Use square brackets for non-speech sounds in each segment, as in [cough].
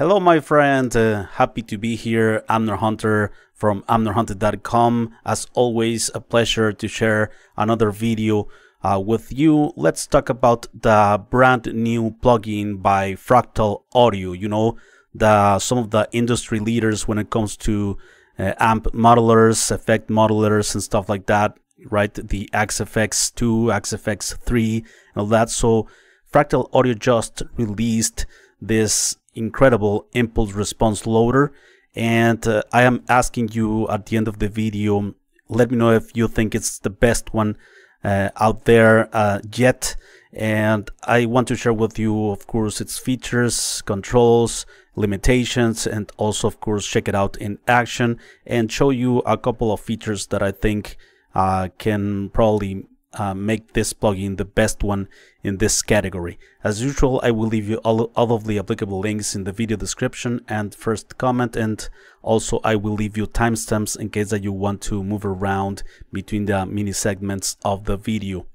Hello, my friend. Uh, happy to be here. Amner Hunter from amnerhunter.com. As always, a pleasure to share another video uh, with you. Let's talk about the brand new plugin by Fractal Audio. You know, the some of the industry leaders when it comes to uh, amp modelers, effect modelers, and stuff like that. Right, the Axe-Fx 2, Axe-Fx 3, and all that. So, Fractal Audio just released this incredible impulse response loader. And uh, I am asking you at the end of the video let me know if you think it's the best one uh, out there uh, yet. And I want to share with you of course its features controls limitations and also of course check it out in action and show you a couple of features that I think uh, can probably uh, make this plugin the best one in this category. As usual, I will leave you all, all of the applicable links in the video description and first comment and also I will leave you timestamps in case that you want to move around between the mini segments of the video.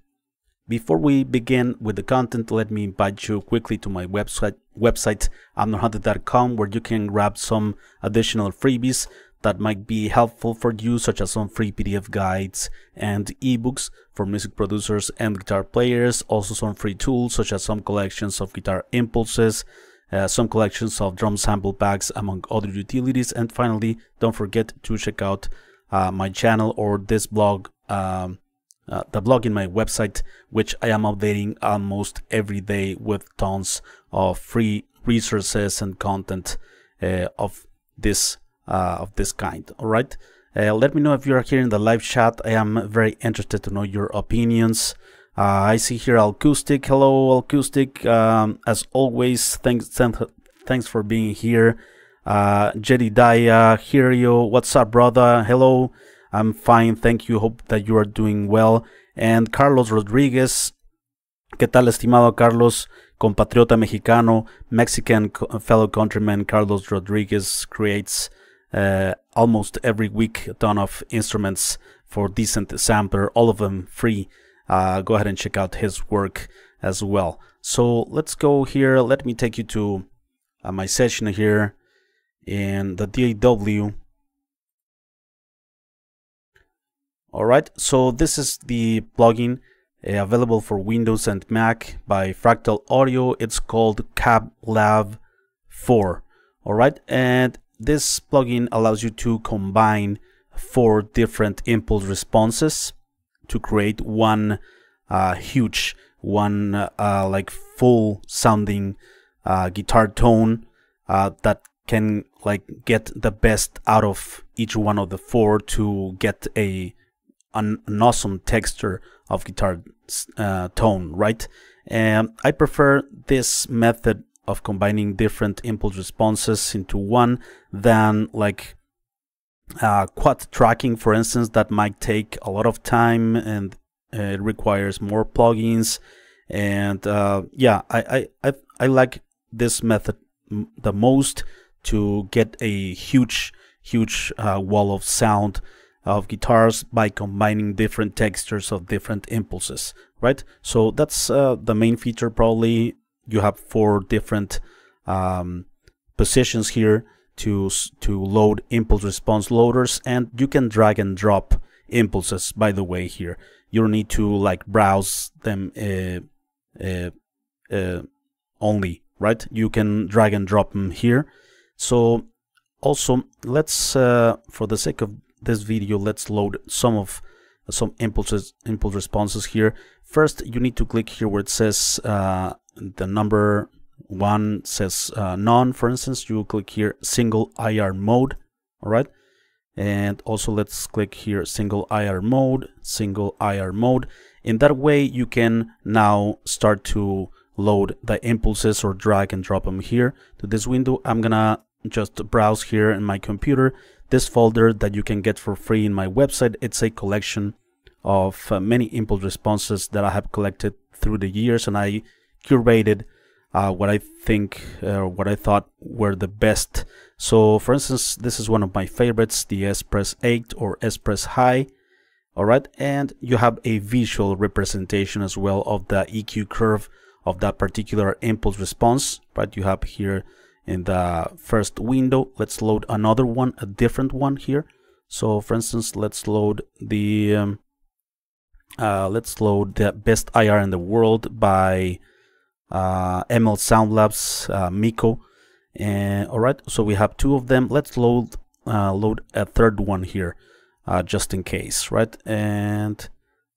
Before we begin with the content, let me invite you quickly to my website, website amnerhunter.com where you can grab some additional freebies that might be helpful for you, such as some free PDF guides and ebooks for music producers and guitar players. Also, some free tools, such as some collections of guitar impulses, uh, some collections of drum sample packs, among other utilities. And finally, don't forget to check out uh, my channel or this blog. Um, uh, the blog in my website, which I am updating almost every day with tons of free resources and content uh, of this uh, of this kind all right? Uh, let me know if you are here in the live chat. I am very interested to know your opinions. Uh, i see here acoustic hello acoustic um, as always thanks thanks for being here. Uh Jedidiah, Hirio, what's up brother? Hello. I'm fine thank you. Hope that you are doing well. And carlos rodriguez. ¿Qué tal, estimado Carlos, compatriota mexicano, Mexican fellow countryman Carlos Rodriguez creates almost every week a ton of instruments for decent sampler, all of them free. Uh, go ahead and check out his work as well. So let's go here. Let me take you to uh, my session here in the DAW. Alright, so this is the plugin uh, available for Windows and Mac by Fractal Audio. It's called Cab Lab 4. Alright, and this plugin allows you to combine four different impulse responses to create one uh, huge, one uh, like full sounding uh, guitar tone uh, that can like get the best out of each one of the four to get a an, an awesome texture of guitar uh, tone, right? And I prefer this method of combining different impulse responses into one than like uh, quad tracking, for instance, that might take a lot of time and it requires more plugins. And uh, yeah, I, I, I, I like this method the most to get a huge, huge uh, wall of sound of guitars by combining different textures of different impulses, right? So that's uh, the main feature probably you have four different um, positions here to to load impulse response loaders and you can drag and drop impulses by the way here. You don't need to like browse them uh, uh, uh, only right? You can drag and drop them here. So also let's uh, for the sake of this video let's load some of some impulses impulse responses here. First you need to click here where it says uh, the number one says uh, none. For instance you click here single IR mode. All right. And also let's click here single IR mode single IR mode. In that way you can now start to load the impulses or drag and drop them here to this window. I'm gonna just browse here in my computer. This folder that you can get for free in my website it's a collection of uh, many impulse responses that I have collected through the years. And I curated uh, what I think uh, what I thought were the best. So for instance, this is one of my favorites, the S-Press 8 or S-Press High. Alright, and you have a visual representation as well of the EQ curve of that particular impulse response, right? You have here in the first window let's load another one a different one here so for instance let's load the um, uh, let's load the best IR in the world by ML Sound Labs uh, Miko. And all right so we have two of them. Let's load uh, load a third one here uh, just in case right? And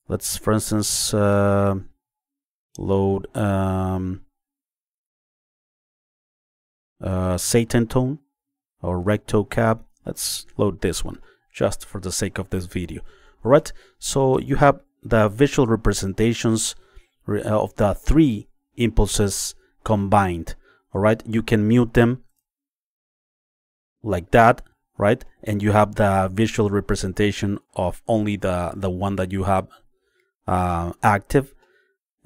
let's for instance uh, load um, uh, Satan tone or recto cab. Let's load this one just for the sake of this video. All right so you have the visual representations uh, of the three impulses combined all right? You can mute them like that right? And you have the visual representation of only the the one that you have uh, active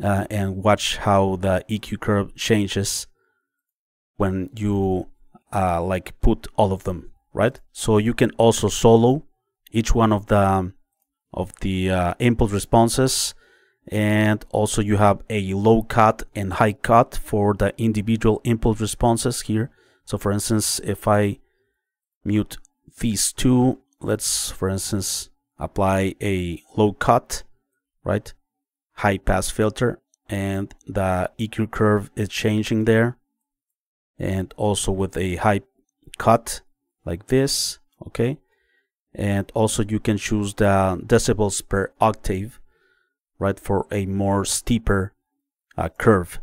uh, and watch how the EQ curve changes when you uh, like put all of them right? So you can also solo each one of the of the uh, impulse responses and also you have a low cut and high cut for the individual impulse responses here. So for instance if I mute these two let's for instance apply a low cut right? High pass filter and the EQ curve is changing there. And also with a high cut like this okay? And also you can choose the decibels per octave right for a more steeper uh, curve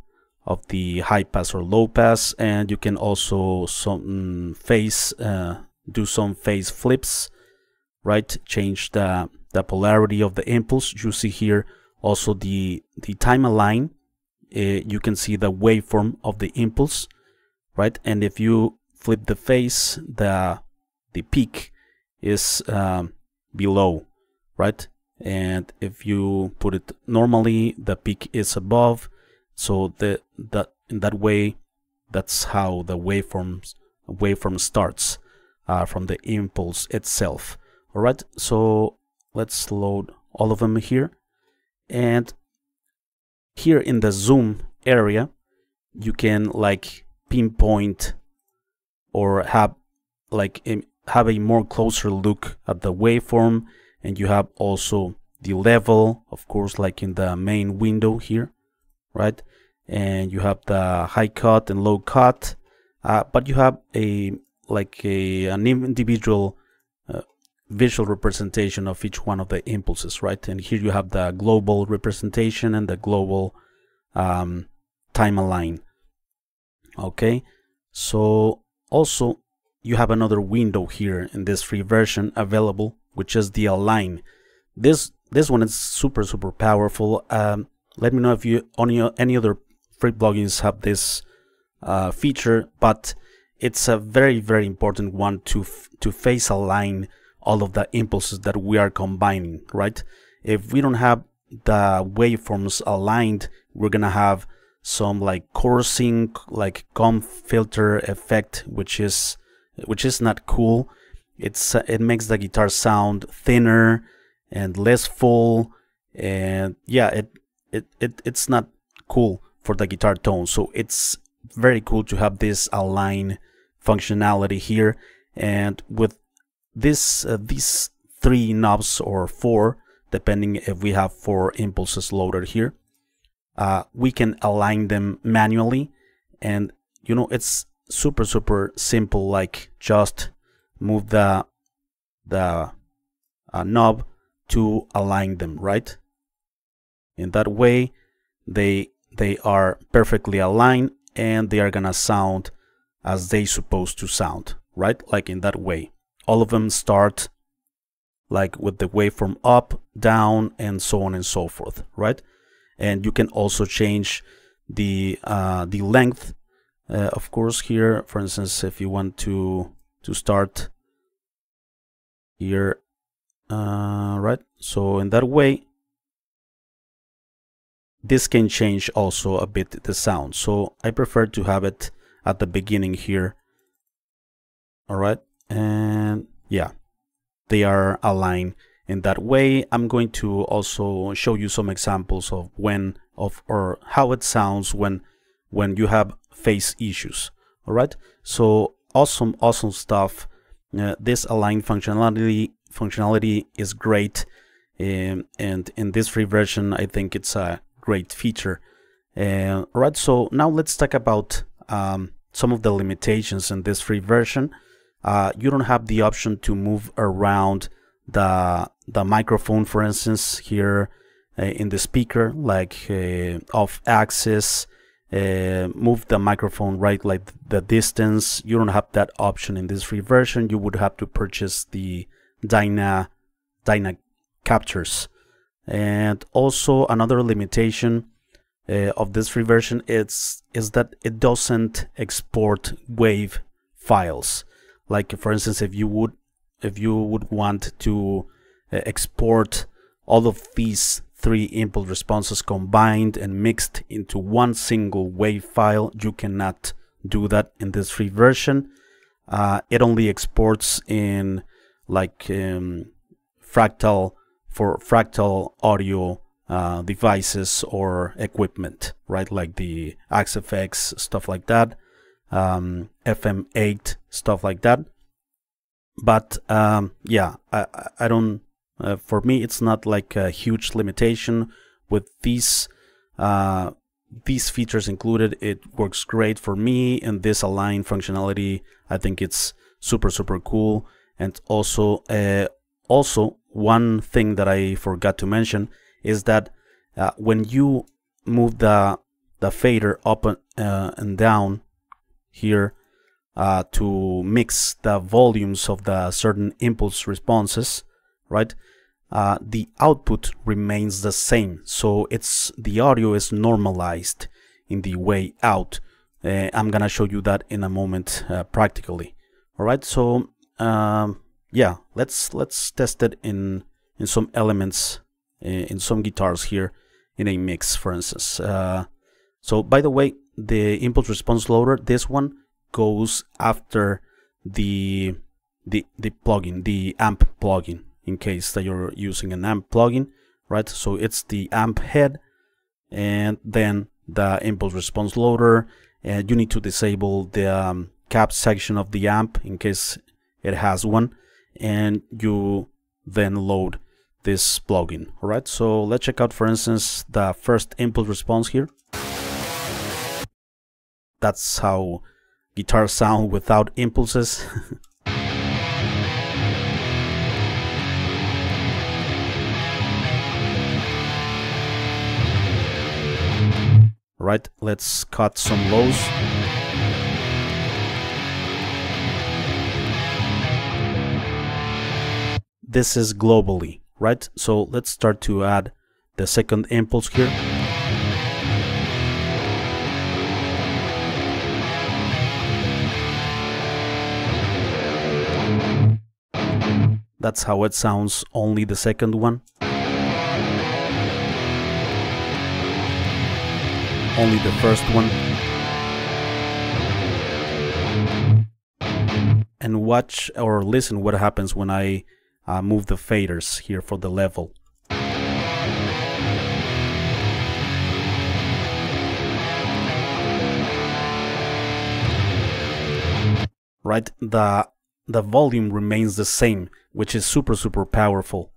of the high pass or low pass. And you can also some phase uh, do some phase flips right? Change the the polarity of the impulse. You see here also the the time align. Uh, you can see the waveform of the impulse right? And if you flip the phase the the peak is um, below right and if you put it normally the peak is above. So the that in that way that's how the waveforms waveform starts uh, from the impulse itself. All right so let's load all of them here. And here in the zoom area you can like pinpoint or have like a, have a more closer look at the waveform and you have also the level of course like in the main window here right? And you have the high cut and low cut. Uh, but you have a like a an individual uh, visual representation of each one of the impulses right? And here you have the global representation and the global um, time align okay? So also you have another window here in this free version available which is the align. This this one is super super powerful. Um, let me know if you any, any other free plugins have this uh, feature but it's a very very important one to to phase align all of the impulses that we are combining right? If we don't have the waveforms aligned we're gonna have some like chorusing like comb filter effect which is which is not cool it's it makes the guitar sound thinner and less full and yeah it, it it it's not cool for the guitar tone. So it's very cool to have this align functionality here. And with this uh, these three knobs or four depending if we have four impulses loaded here uh, we can align them manually. And you know it's super super simple like just move the the uh, knob to align them right? In that way they they are perfectly aligned and they are gonna sound as they supposed to sound right? Like in that way. All of them start like with the waveform up down and so on and so forth right? And you can also change the uh, the length uh, of course here. For instance if you want to to start here uh, right? So in that way this can change also a bit the sound. So I prefer to have it at the beginning here. All right? And yeah they are aligned in that way. I'm going to also show you some examples of when of or how it sounds when when you have phase issues. All right? So awesome awesome stuff. Uh, this align functionality functionality is great. Um, and in this free version I think it's a great feature. Uh, right so now let's talk about um, some of the limitations in this free version. Uh, you don't have the option to move around the the microphone for instance here uh, in the speaker like uh, off axis uh, move the microphone right like the distance. You don't have that option in this free version. You would have to purchase the dyna dyna captures. And also another limitation uh, of this free version is is that it doesn't export wave files. Like for instance if you would if you would want to uh, export all of these three impulse responses combined and mixed into one single wave file. You cannot do that in this free version. Uh, it only exports in like um, fractal for fractal audio uh, devices or equipment right? Like the Axe-FX stuff like that um, FM8 stuff like that. But um, yeah I, I don't uh, for me it's not like a huge limitation with these uh, these features included it works great for me and this align functionality I think it's super super cool and also uh, also one thing that I forgot to mention is that uh, when you move the the fader up and, uh, and down here uh, to mix the volumes of the certain impulse responses, right? Uh, the output remains the same. So it's the audio is normalized in the way out. Uh, I'm gonna show you that in a moment uh, practically. All right. So um, yeah, let's let's test it in in some elements in, in some guitars here in a mix, for instance. Uh, so by the way, the impulse response loader, this one goes after the the the plugin, the amp plugin, in case that you're using an amp plugin, right? So it's the amp head, and then the impulse response loader, and you need to disable the um, cab section of the amp in case it has one, and you then load this plugin. All right, so let's check out, for instance, the first impulse response here. That's how guitar sound without impulses. [laughs] right, let's cut some lows. This is globally, right? So let's start to add the second impulse here. That's how it sounds, only the second one. Only the first one. And watch or listen what happens when I uh, move the faders here for the level. Right, the the volume remains the same, which is super, super powerful.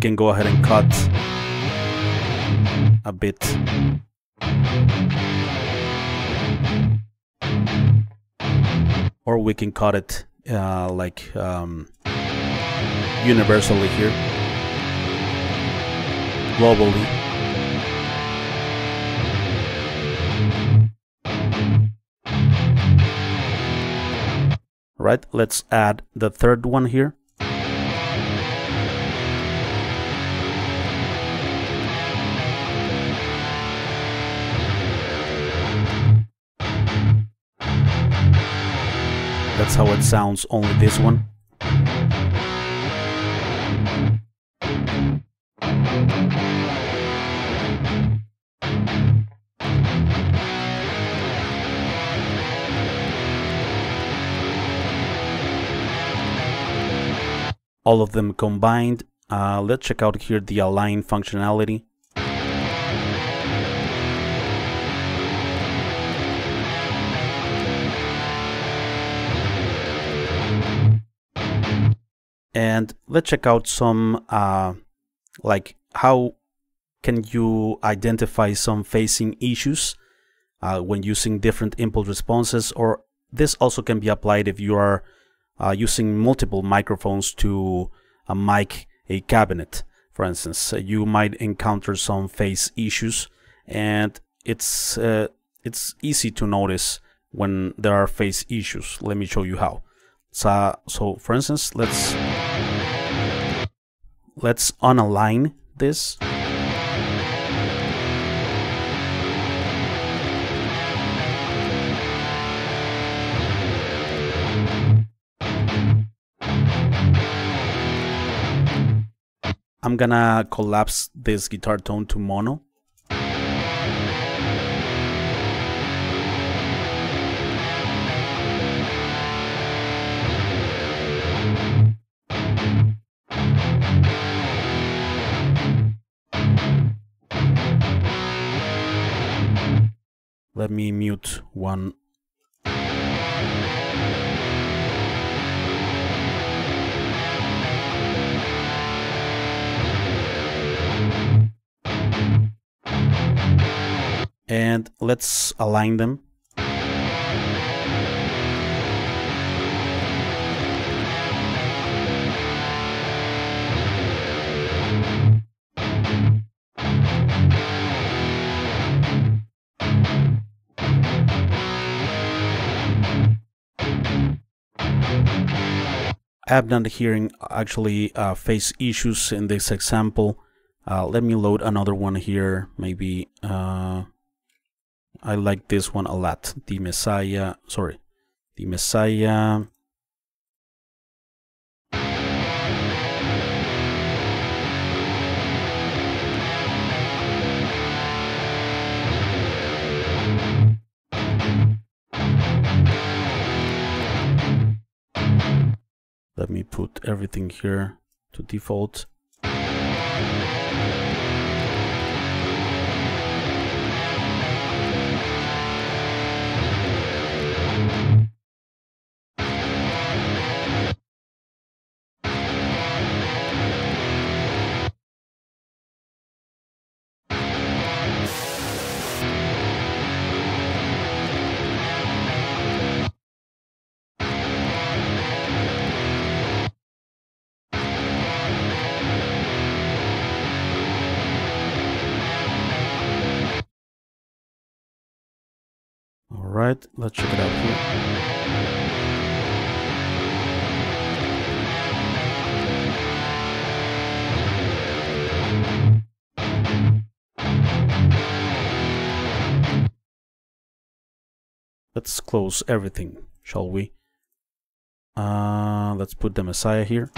Can go ahead and cut a bit. Or we can cut it uh, like um, universally here, globally. Right, let's add the third one here. that's how it sounds, only this one. All of them combined. Uh, let's check out here the align functionality. And let's check out some, uh, like how can you identify some phasing issues uh, when using different impulse responses or this also can be applied if you are uh, using multiple microphones to uh, mic a cabinet for instance. You might encounter some phase issues and it's uh, it's easy to notice when there are phase issues. Let me show you how. So so for instance let's let's unalign this I'm gonna collapse this guitar tone to mono. Let me mute one and let's align them. Not hearing actually uh, phase issues in this example. Uh, let me load another one here, maybe uh, I like this one a lot. The Messiah, sorry, the Messiah. Let me put everything here to default. Let's check it out here. Let's close everything, shall we? Uh, let's put the Messiah here.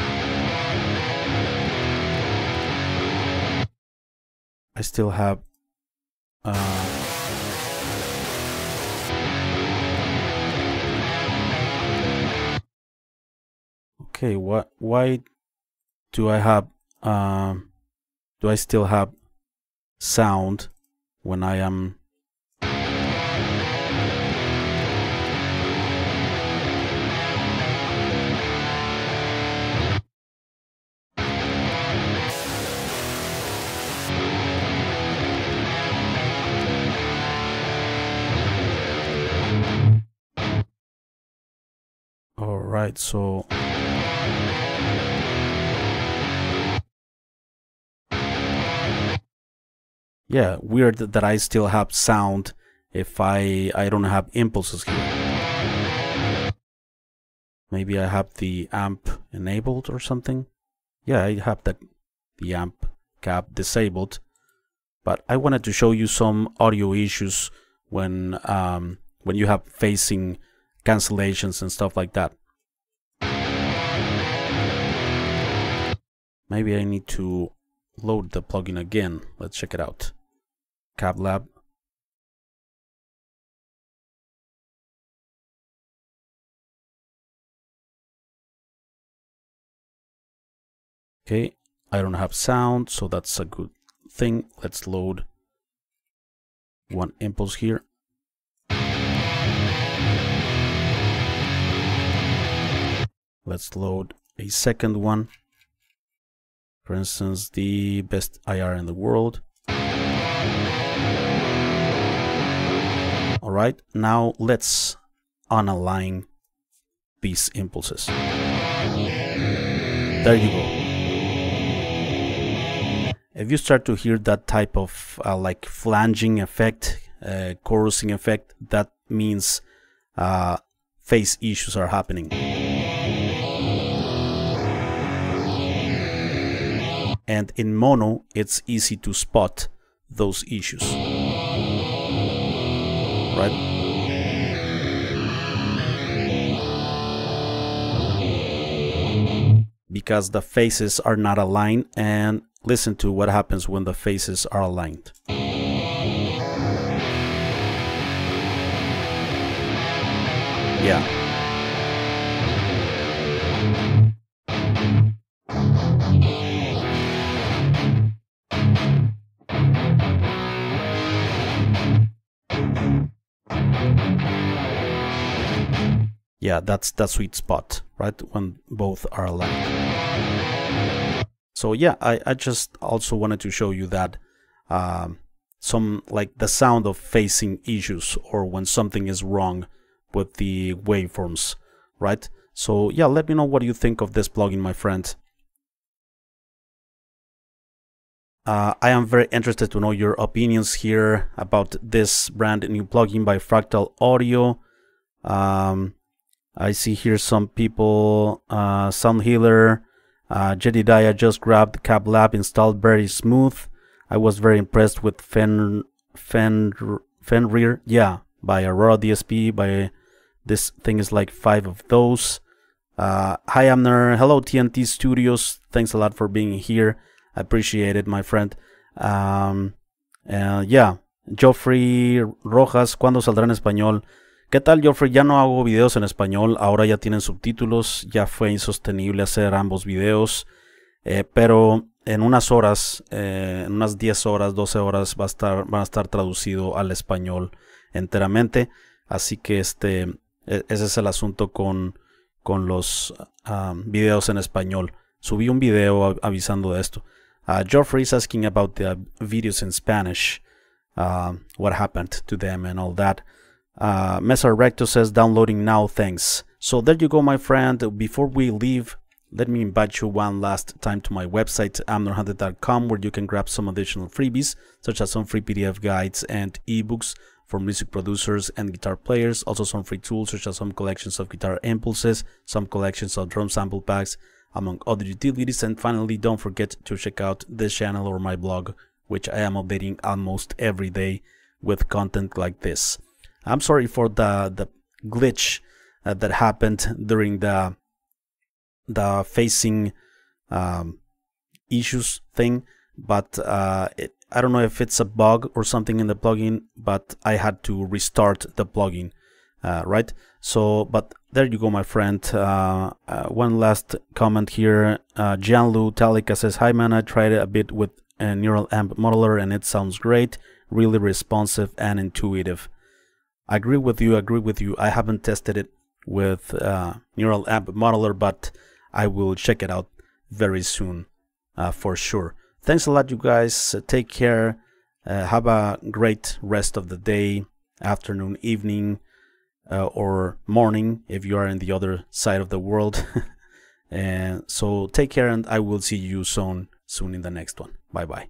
I still have uh, okay what why do I have um do I still have sound when I am all right so yeah weird that I still have sound if I I don't have impulses here. Maybe I have the amp enabled or something? Yeah I have the the amp cab disabled but I wanted to show you some audio issues when um, when you have phasing cancellations and stuff like that maybe I need to load the plugin again let's check it out CabLab. Okay, I don't have sound, so that's a good thing. Let's load one impulse here. Let's load a second one. For instance, the best IR in the world. All right, now let's unalign these impulses. There you go. If you start to hear that type of uh, like flanging effect, uh, chorusing effect, that means uh, phase issues are happening. And in mono, it's easy to spot those issues. Right? because the phases are not aligned and listen to what happens when the phases are aligned. Yeah. Yeah, that's the sweet spot, right? When both are aligned. So yeah, I, I just also wanted to show you that um, some like the sound of phasing issues or when something is wrong with the waveforms, right? So yeah, let me know what you think of this plugin, my friend. Uh, I am very interested to know your opinions here about this brand new plugin by Fractal Audio. Um, I see here some people, uh, Sound Healer, uh, Jedediah just grabbed the Cab Lab, installed very smooth. I was very impressed with Fen, Fen, Fenrir, yeah, by Aurora DSP, by this thing is like five of those. Uh, hi Amner, hello TNT Studios, thanks a lot for being here. I appreciate it, my friend. Um, uh, yeah, Geoffrey Rojas, ¿cuándo saldrá en español? ¿Qué tal, Geoffrey? Ya no hago videos en español, ahora ya tienen subtítulos, ya fue insostenible hacer ambos videos, eh, pero en unas horas, eh, en unas 10 horas, 12 horas va a estar, van a estar traducido al español enteramente, así que este, e, ese es el asunto con, con los videos en español. Subí un video avisando de esto. Uh, Geoffrey is asking about the videos in Spanish, uh, what happened to them and all that. Uh, Mesa Recto says downloading now, thanks. So there you go, my friend. Before we leave, let me invite you one last time to my website, amnerhunter.com, where you can grab some additional freebies, such as some free PDF guides and ebooks for music producers and guitar players. Also some free tools, such as some collections of guitar impulses, some collections of drum sample packs, among other utilities. And finally, don't forget to check out this channel or my blog, which I am updating almost every day with content like this. I'm sorry for the the glitch uh, that happened during the the phasing um, issues thing, but uh, it, I don't know if it's a bug or something in the plugin, but I had to restart the plugin, uh, right? So, but there you go, my friend. Uh, uh, one last comment here. Uh, Gianlu Talika says, Hi man, I tried a bit with a neural amp modeler and it sounds great, really responsive and intuitive. I agree with you. Agree with you. I haven't tested it with uh, Neural Amp Modeler, but I will check it out very soon uh, for sure. Thanks a lot, you guys. Uh, take care. Uh, have a great rest of the day, afternoon, evening, uh, or morning if you are in the other side of the world. [laughs] and so take care, and I will see you soon, soon in the next one. Bye bye.